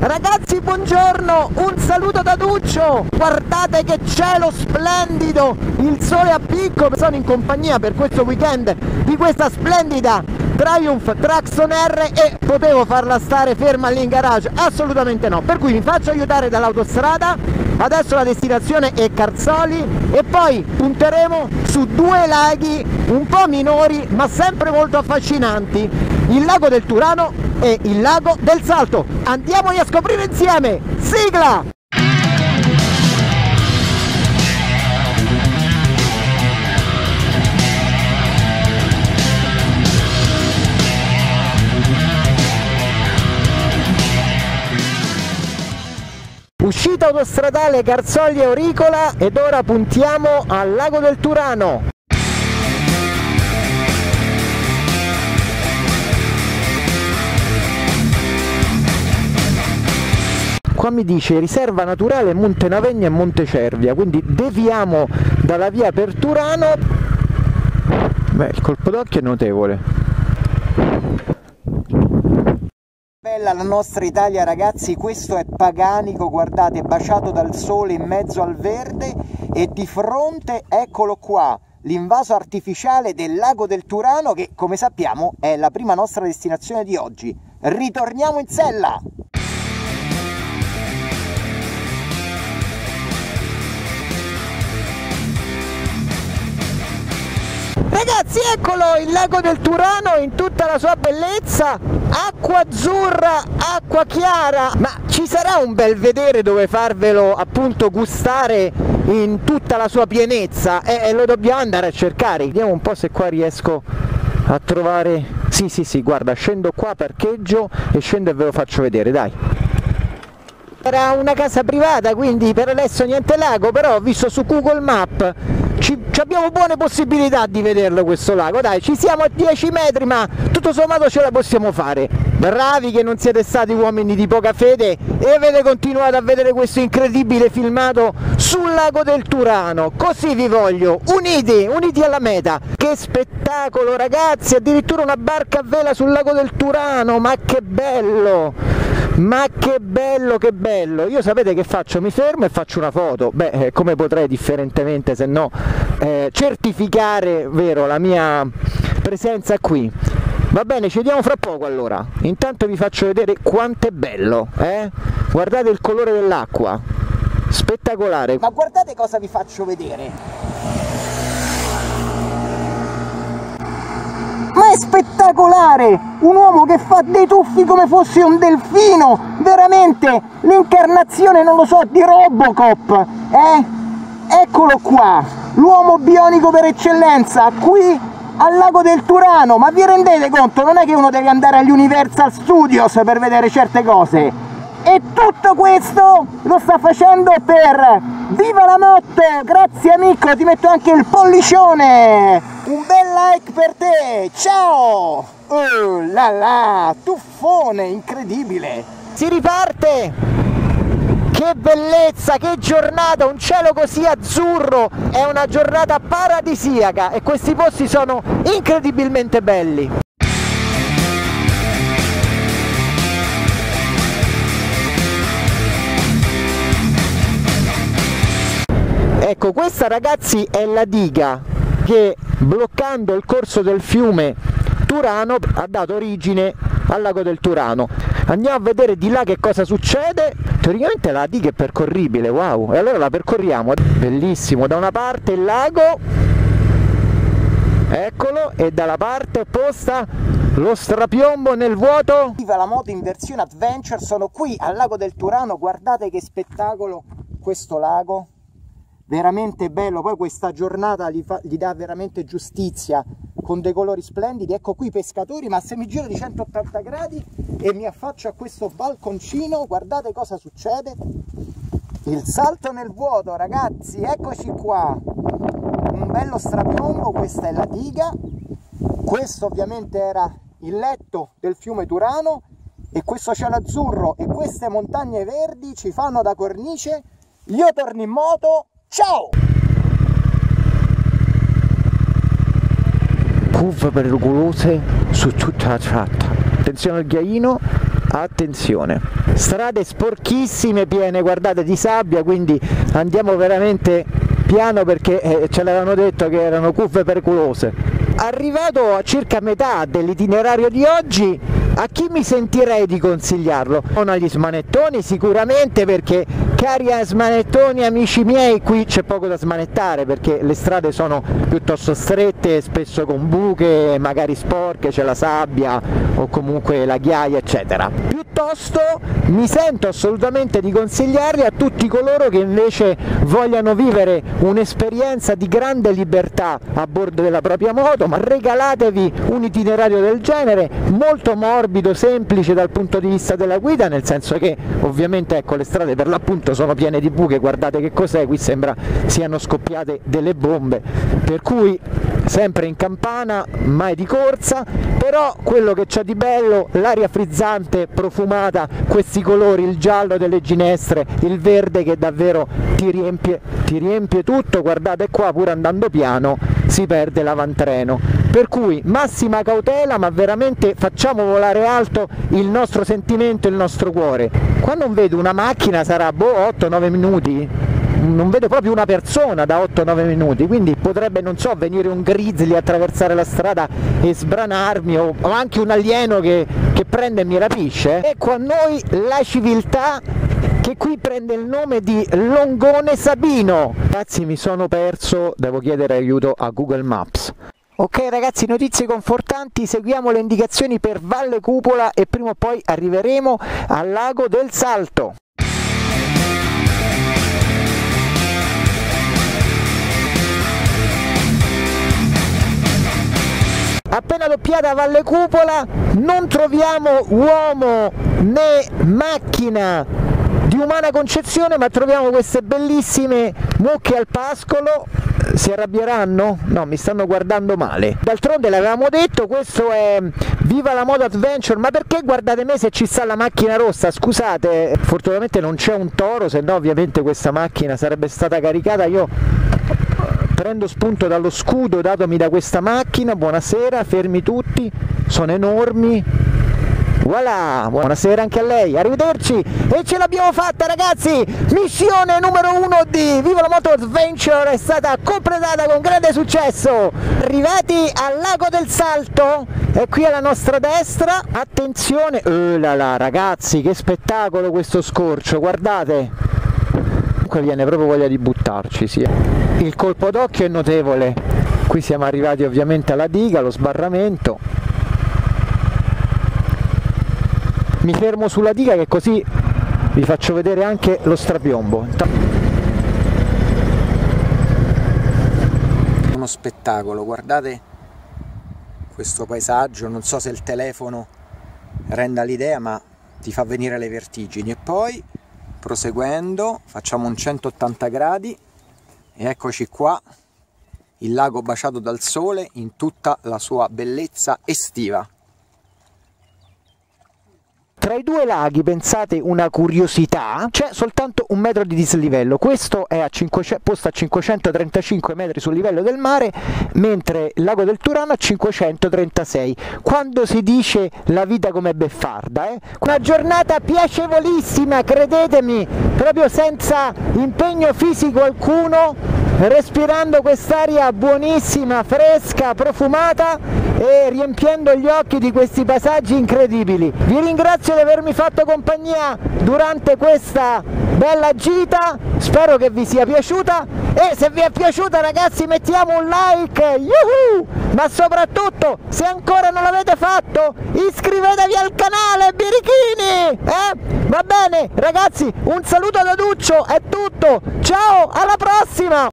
Ragazzi buongiorno, un saluto da Duccio, guardate che cielo splendido, il sole a picco, sono in compagnia per questo weekend di questa splendida Triumph Traxxon R e potevo farla stare ferma lì in garage? Assolutamente no, per cui mi faccio aiutare dall'autostrada, adesso la destinazione è Carzoli e poi punteremo su due laghi un po' minori ma sempre molto affascinanti, il lago del Turano e il lago del Salto. Andiamoli a scoprire insieme! Sigla! Uscita autostradale Carzoglia Auricola ed ora puntiamo al lago del Turano. Qua mi dice riserva naturale Monte Navegna e Monte Cervia, quindi deviamo dalla via per Turano. Beh, il colpo d'occhio è notevole. Bella la nostra Italia ragazzi, questo è Paganico, guardate, baciato dal sole in mezzo al verde e di fronte, eccolo qua, l'invaso artificiale del lago del Turano che come sappiamo è la prima nostra destinazione di oggi. Ritorniamo in sella! Ragazzi eccolo il lago del Turano in tutta la sua bellezza, acqua azzurra, acqua chiara, ma ci sarà un bel vedere dove farvelo appunto gustare in tutta la sua pienezza? E, e lo dobbiamo andare a cercare, vediamo un po' se qua riesco a trovare, sì sì sì guarda scendo qua parcheggio e scendo e ve lo faccio vedere dai. Era una casa privata quindi per adesso niente lago però ho visto su Google Map ci, ci, abbiamo buone possibilità di vederlo questo lago, dai, ci siamo a 10 metri ma tutto sommato ce la possiamo fare. Bravi che non siete stati uomini di poca fede e avete continuato a vedere questo incredibile filmato sul lago del Turano, così vi voglio, uniti, uniti alla meta. Che spettacolo ragazzi, addirittura una barca a vela sul lago del Turano, ma che bello! Ma che bello, che bello! Io sapete che faccio? Mi fermo e faccio una foto. Beh, eh, come potrei differentemente se no eh, certificare, vero, la mia presenza qui? Va bene, ci vediamo fra poco allora. Intanto vi faccio vedere quanto è bello, eh? Guardate il colore dell'acqua. Spettacolare. Ma guardate cosa vi faccio vedere. ma è spettacolare! Un uomo che fa dei tuffi come fosse un delfino! Veramente l'incarnazione, non lo so, di Robocop! Eh? Eccolo qua! L'uomo bionico per eccellenza, qui al lago del Turano! Ma vi rendete conto? Non è che uno deve andare agli Universal Studios per vedere certe cose! E tutto questo lo sta facendo per Viva la Moto! Grazie amico, ti metto anche il pollicione! Un bel like per te! Ciao! Oh la la! Tuffone! Incredibile! Si riparte! Che bellezza, che giornata, un cielo così azzurro, è una giornata paradisiaca e questi posti sono incredibilmente belli. Ecco, questa ragazzi è la diga che bloccando il corso del fiume Turano ha dato origine al lago del Turano. Andiamo a vedere di là che cosa succede. Teoricamente la diga è percorribile, wow, e allora la percorriamo. Bellissimo, da una parte il lago, eccolo, e dalla parte opposta lo strapiombo nel vuoto. Viva la moto in versione adventure, sono qui al lago del Turano, guardate che spettacolo questo lago veramente bello, poi questa giornata gli, fa, gli, dà veramente giustizia con dei colori splendidi, ecco qui i pescatori, ma se mi giro di 180 gradi e mi affaccio a questo balconcino, guardate cosa succede, il salto nel vuoto ragazzi, eccoci qua, un bello strapiombo, questa è la diga, questo ovviamente era il letto del fiume Turano e questo cielo azzurro e queste montagne verdi ci fanno da cornice, io torno in moto Ciao! Curve pericolose su tutta la tratta. Attenzione al ghiaino attenzione strade sporchissime piene guardate di sabbia quindi andiamo veramente piano perché eh, ce l'avevano detto che erano curve pericolose arrivato a circa metà dell'itinerario di oggi a chi mi sentirei di consigliarlo? Non agli smanettoni sicuramente perché cari smanettoni amici miei qui c'è poco da smanettare perché le strade sono piuttosto strette, spesso con buche, magari sporche, c'è la sabbia o comunque la ghiaia eccetera. Piuttosto mi sento assolutamente di consigliarli a tutti coloro che invece vogliano vivere un'esperienza di grande libertà a bordo della propria moto, ma regalatevi un itinerario del genere molto morbido, semplice dal punto di vista della guida, nel senso che ovviamente ecco le strade per l'appunto appunto sono piene di buche, guardate che cos'è, qui sembra siano scoppiate delle bombe, per cui sempre in campana, mai di corsa, però quello che c'è di bello, l'aria frizzante, profumata, questi colori, il giallo delle ginestre, il verde che davvero ti riempie, ti riempie tutto, guardate qua pure andando piano si perde l'avantreno. Per cui massima cautela ma veramente facciamo volare alto il nostro sentimento, il nostro cuore. Qua non vedo una macchina, sarà boh 8-9 minuti, non vedo proprio una persona da 8-9 minuti, quindi potrebbe, non so, venire un grizzly, attraversare la strada e sbranarmi, o, o anche un alieno che, che prende e mi rapisce. Ecco a noi la civiltà che qui prende il nome di Longone Sabino. Ragazzi mi sono perso, devo chiedere aiuto a Google Maps. Ok ragazzi, notizie confortanti, seguiamo le indicazioni per Valle Cupola e prima o poi arriveremo al lago del Salto. Appena doppiata Valle Cupola non troviamo uomo né macchina di umana concezione ma troviamo queste bellissime mucche al pascolo si arrabbieranno? No, mi stanno guardando male. D'altronde l'avevamo detto, questo è Viva la Moto Adventure, ma perché guardate me se ci sta la macchina rossa? Scusate, fortunatamente non c'è un toro, se no ovviamente questa macchina sarebbe stata caricata. Io prendo spunto dallo scudo datomi da questa macchina, buonasera, fermi tutti, sono enormi, voilà, buonasera anche a lei, arrivederci. E ce l'abbiamo fatta ragazzi, missione numero uno di Viva la Moto Adventure è stata completata con grande successo, arrivati al lago del Salto e qui alla nostra destra, attenzione, oh là là ragazzi che spettacolo questo scorcio, guardate, comunque viene proprio voglia di buttarci sì. Il colpo d'occhio è notevole. Qui siamo arrivati ovviamente alla diga lo sbarramento. Mi fermo sulla diga che così vi faccio vedere anche lo strapiombo. Uno spettacolo guardate questo paesaggio non so se il telefono renda l'idea ma ti fa venire le vertigini. E poi proseguendo facciamo un 180 gradi e eccoci qua il lago baciato dal sole in tutta la sua bellezza estiva tra i due laghi, pensate una curiosità, c'è soltanto un metro di dislivello, questo è a 500, posto a 535 metri sul livello del mare, mentre il lago del Turano a 536. Quando si dice la vita come beffarda, eh? una giornata piacevolissima, credetemi, proprio senza impegno fisico alcuno, respirando quest'aria buonissima, fresca, profumata e riempiendo gli occhi di questi paesaggi incredibili. Vi ringrazio di avermi fatto compagnia durante questa bella gita, spero che vi sia piaciuta e se vi è piaciuta ragazzi mettiamo un like, yuhu! ma soprattutto se ancora non l'avete fatto iscrivetevi al canale Birichini, eh? va bene ragazzi un saluto da Duccio, è tutto, ciao alla prossima!